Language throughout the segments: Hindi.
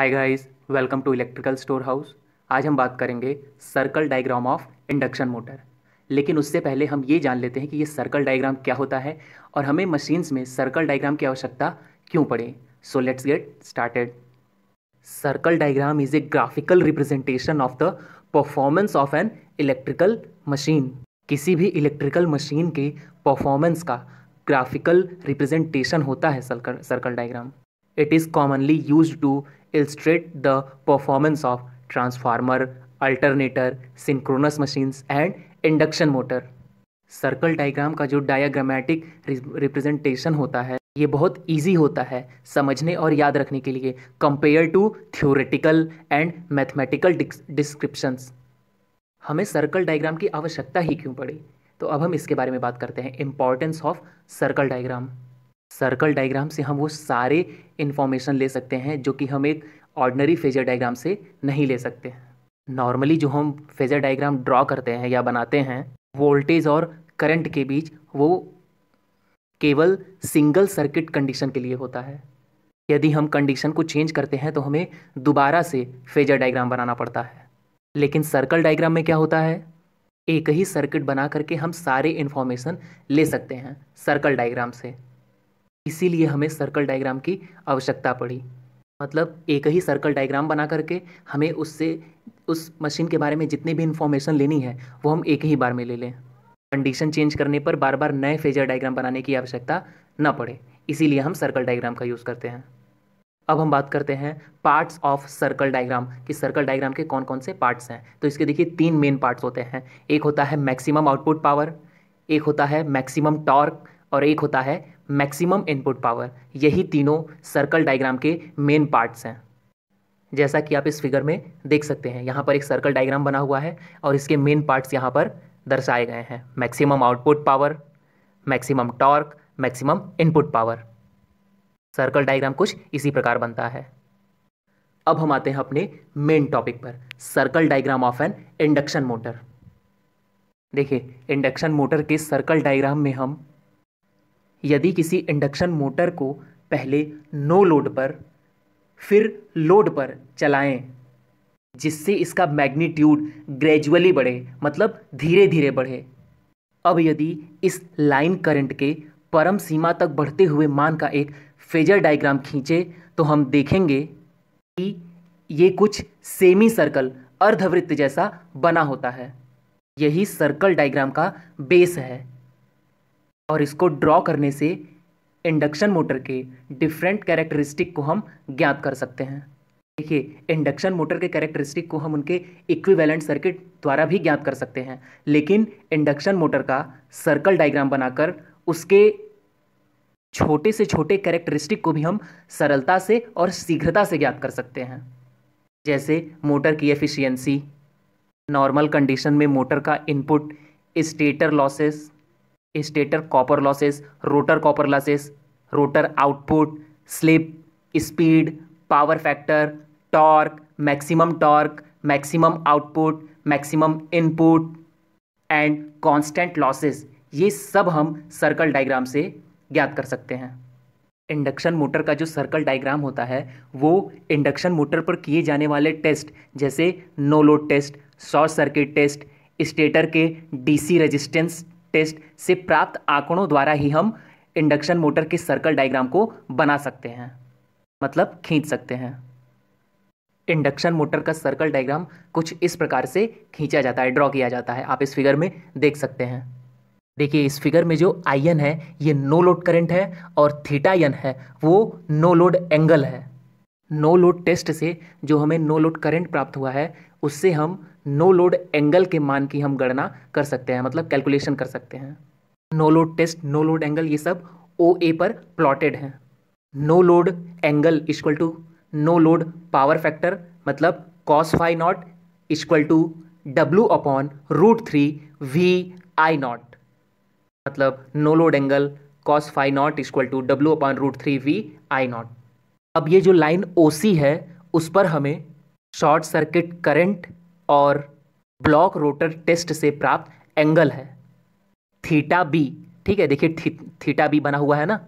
Hi guys welcome to electrical store house आज हम बात करेंगे circle diagram of induction motor लेकिन उससे पहले हम ये जान लेते हैं कि ये सर्कल डायग्राम क्या होता है और हमें मशीन्स में सर्कल डायग्राम की आवश्यकता क्यों पड़े? So let's get started circle diagram is a graphical representation of the performance of an electrical machine किसी भी इलेक्ट्रिकल मशीन के परफॉर्मेंस का ग्राफिकल रिप्रेजेंटेशन होता है circle circle diagram it is commonly use to illustrate the performance of transformer, alternator, synchronous machines and induction motor. Circle diagram का जो डायाग्रामेटिक रिप्रेजेंटेशन होता है ये बहुत इजी होता है समझने और याद रखने के लिए compare to theoretical and mathematical descriptions हमें सर्कल डायग्राम की आवश्यकता ही क्यों पड़ी? तो अब हम इसके बारे में बात करते हैं importance of circle diagram circle diagram से हम वो सारे इन्फॉर्मेशन ले सकते हैं जो कि हम एक ऑर्डनरी फेजर डायग्राम से नहीं ले सकते। नॉर्मली जो हम फेजर डायग्राम ड्रॉ करते हैं या बनाते हैं, वोल्टेज और करंट के बीच वो केवल सिंगल सर्किट कंडीशन के लिए होता है। यदि हम कंडीशन को चेंज करते हैं तो हमें दोबारा से फेजर डायग्राम बनाना पड़ता है। लेकिन सर्कल डायग्राम में क्या होता है? एक ही सर्किट बना करके हम सारे इन्फॉर्मेशन ले सकते हैं सर्कल डायग्राम से। इसीलिए हमें सर्कल डायग्राम की आवश्यकता पड़ी। मतलब एक ही सर्कल डायग्राम बना करके हमें उससे, उस मशीन के बारे में जितनी भी इन्फॉर्मेशन लेनी है, वो हम एक ही बार में ले लें। कंडीशन चेंज करने पर बार बार नए फेजर डायग्राम बनाने की आवश्यकता न पड़े। इसीलिए हम सर्कल डायग्राम का यूज़ करते हैं। अब हम बात करते हैं पार्ट्स ऑफ़ सर्कल डायग्राम कि सर्कल डायग्राम के कौन कौन से पार्ट्स हैं। तो इसके देखिए तीन मेन पार्ट्स होते हैं। एक होता है मैक्सिमम आउटपुट पावर एक होता है मैक्सिमम टॉर्क और एक होता है मैक्सिमम इनपुट पावर यही तीनों सर्कल डायग्राम के मेन पार्ट्स हैं। जैसा कि आप इस फिगर में देख सकते हैं, यहाँ पर एक सर्कल डायग्राम बना हुआ है और इसके मेन पार्ट्स यहाँ पर दर्शाए गए हैं। Maximum output power maximum torque maximum input power circle diagram कुछ इसी प्रकार बनता है। अब हम आते हैं अपने मेन टॉपिक पर। Circle diagram of an induction motor देखिए इंडक्शन मोटर के सर्कल डायग्राम में हम यदि किसी इंडक्शन मोटर को पहले नो लोड पर, फिर लोड पर चलाएँ, जिससे इसका मैग्नीट्यूड ग्रेजुअली बढ़े मतलब धीरे धीरे बढ़े। अब यदि इस लाइन करंट के परम सीमा तक बढ़ते हुए मान का एक फेजर डायग्राम खींचे तो हम देखेंगे कि ये कुछ सेमी सर्कल अर्धवृत्त जैसा बना होता है। यही सर्कल डायग्राम का बेस है। और इसको ड्रॉ करने से इंडक्शन मोटर के डिफरेंट कैरेक्टरिस्टिक को हम ज्ञात कर सकते हैं। देखिए इंडक्शन मोटर के कैरेक्टरिस्टिक को हम उनके इक्विवेलेंट सर्किट द्वारा भी ज्ञात कर सकते हैं। लेकिन इंडक्शन मोटर का सर्कल डायग्राम बनाकर उसके छोटे से छोटे कैरेक्टरिस्टिक को भी हम सरलता से और शीघ्रता से ज्ञात कर सकते हैं। जैसे मोटर की एफिशिएंसी नॉर्मल कंडीशन में मोटर का input stator losses stator copper losses, rotor copper losses, rotor output, slip, speed, power factor, torque, maximum torque, maximum output, maximum input, and constant losses. ये सब हम सर्कल डायग्राम से ज्ञात कर सकते हैं। इंडक्शन मोटर का जो सर्कल डायग्राम होता है, वो इंडक्शन मोटर पर किए जाने वाले टेस्ट, जैसे no load test, short circuit test, stator के डीसी रेजिस्टेंस टेस्ट से प्राप्त आंकड़ों द्वारा ही हम इंडक्शन मोटर के सर्कल डायग्राम को बना सकते हैं मतलब खींच सकते हैं। इंडक्शन मोटर का सर्कल डायग्राम कुछ इस प्रकार से खींचा जाता है, ड्रॉ किया जाता है। आप इस फिगर में देख सकते हैं। देखिए, इस फिगर में जो आयन है, ये नो लोड करंट है और थीटा एन है, वो नो लोड एंगल है। नो लोड टेस्ट से जो हमें नो लोड करंट प्राप्त हुआ है, उससे हम नो लोड एंगल के मान की हम गणना कर सकते हैं मतलब कैलकुलेशन कर सकते हैं। No load test, no load angle ये सब ओ ए पर प्लॉटेड हैं। No load angle equal to no load power factor मतलब cos phi naught equal to W upon root three V I naught. मतलब no load angle cos phi naught equal to W upon root three V I naught. अब ये जो लाइन ओ सी है उस पर हमें शॉर्ट सर्किट करंट और ब्लॉक रोटर टेस्ट से प्राप्त एंगल है। थीटा बी ठीक है देखिए थी, थीटा बी बना हुआ है ना?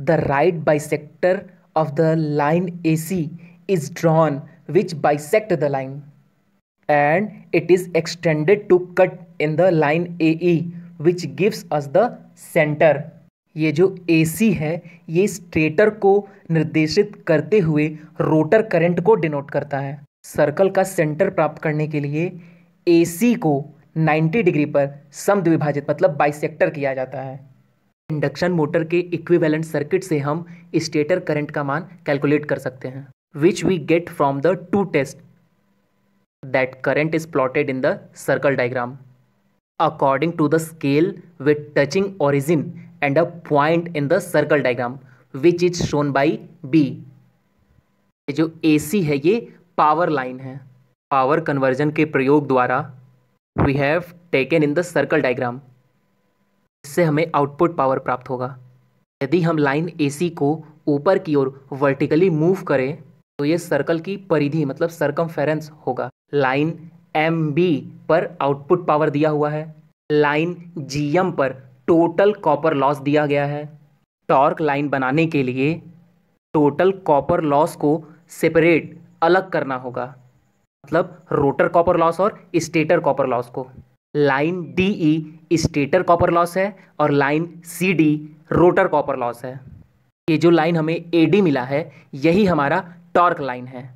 The right bisector of the line A C is drawn which bisect the line. And it is extended to cut in the line AE which gives us the center. ये जो AC है, ये स्टेटर को निर्देशित करते हुए रोटर करंट को डिनोट करता है। सर्कल का सेंटर प्राप्त करने के लिए AC को 90 डिग्री पर समद्विभाजित मतलब बाइसेक्टर किया जाता है। इंडक्शन मोटर के इक्विवेलेंट सर्किट से हम स्टेटर करंट का मान कैलकुलेट कर सकते हैं which we get from the two test that current is plotted in the circle diagram according to the scale with touching origin and a point in the circle diagram which is shown by B जो ए सी है, ये पावर लाइन है। पावर कन्वर्जन के प्रयोग द्वारा we have taken in the circle diagram इससे हमें आउटपुट पावर प्राप्त होगा। यदि हम लाइन एसी को ऊपर की ओर वर्टिकली मूव करें तो ये सर्कल की परिधि मतलब सरकमफेरेंस होगा। लाइन एम बी पर आउटपुट पावर दिया हुआ है। लाइन जीएम पर टोटल कॉपर लॉस दिया गया है। टॉर्क लाइन बनाने के लिए टोटल कॉपर लॉस को सेपरेट अलग करना होगा। मतलब रोटर कॉपर लॉस और स्टेटर कॉपर लॉस को। Line D E stator copper loss है और line C D rotor copper loss है। ये जो लाइन हमें ए डी मिला है, यही हमारा टॉर्क लाइन है,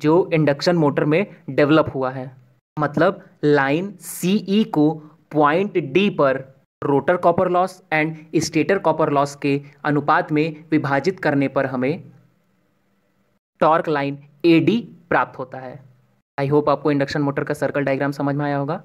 जो इंडक्शन मोटर में डेवलप हुआ है। मतलब लाइन सी ई को पॉइंट डी पर rotor copper loss and stator copper loss के अनुपात में विभाजित करने पर हमें टॉर्क लाइन ए डी प्राप्त होता है। आई होप आपको इंडक्शन मोटर का सर्कल डायग्राम समझ में आया होगा।